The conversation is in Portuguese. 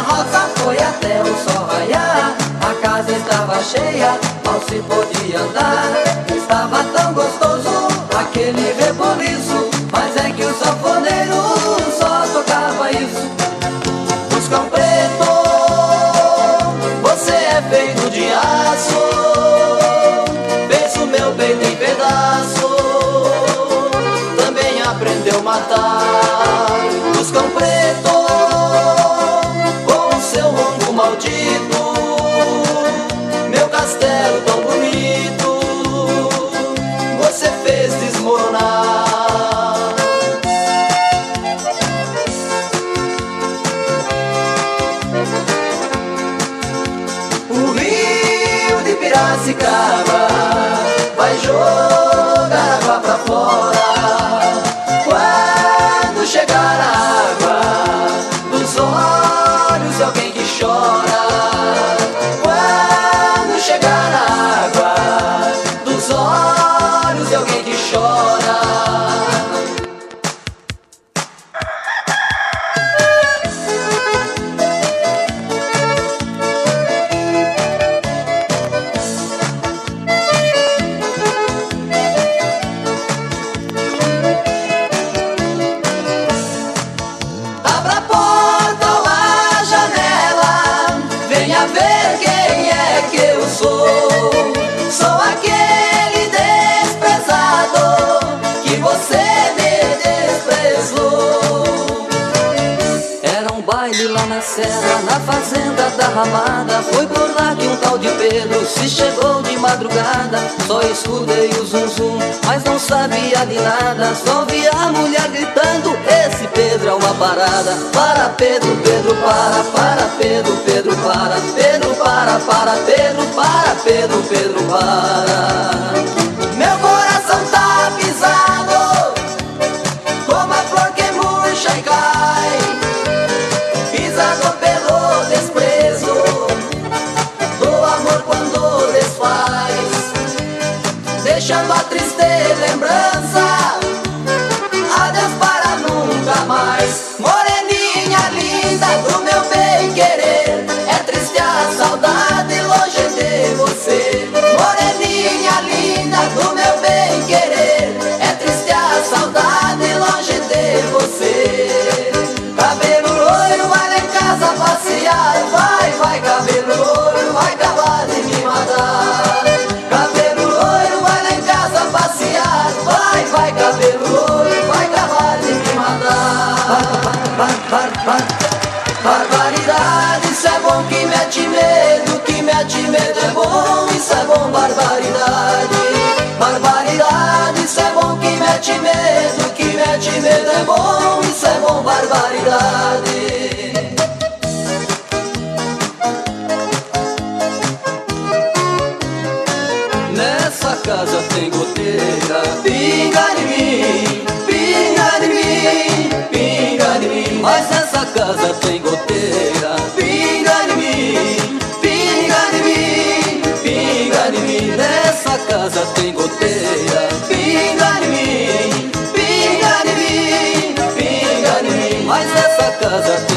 A rosa foi até o sol raiar. A casa estava cheia, mal se podia andar. Estava tão gostoso aquele reboliço Mas é que o sanfoneiro só tocava isso. Buscão preto, você é feito de aço. Fez o meu peito em pedaço Também aprendeu a matar. Cão preto alguém que chora. Baile lá na serra, na fazenda da ramada. Foi por lá que um tal de Pedro se chegou de madrugada. Só escutei o zum zum, mas não sabia de nada. Só vi a mulher gritando: Esse Pedro é uma parada. Para Pedro, Pedro para, para Pedro, Pedro para, Pedro para, para Pedro, para Pedro, Pedro para. Shabbat. Vai, cabelo vai acabar de me matar. Bar, bar, bar, Barbaridade, isso é bom que mete medo, que mete medo é bom, isso é bom, barbaridade. Barbaridade, isso é bom que mete medo, que mete medo é bom, Nessa casa tem goteira, pinga de mim, pinga de mim, pinga de mim. Mas nessa casa tem goteira, pinga de mim, pinga de mim, pinga de mim. Nessa casa tem goteira, pinga de mim, pinga de mim, pinga de mim. Mas nessa casa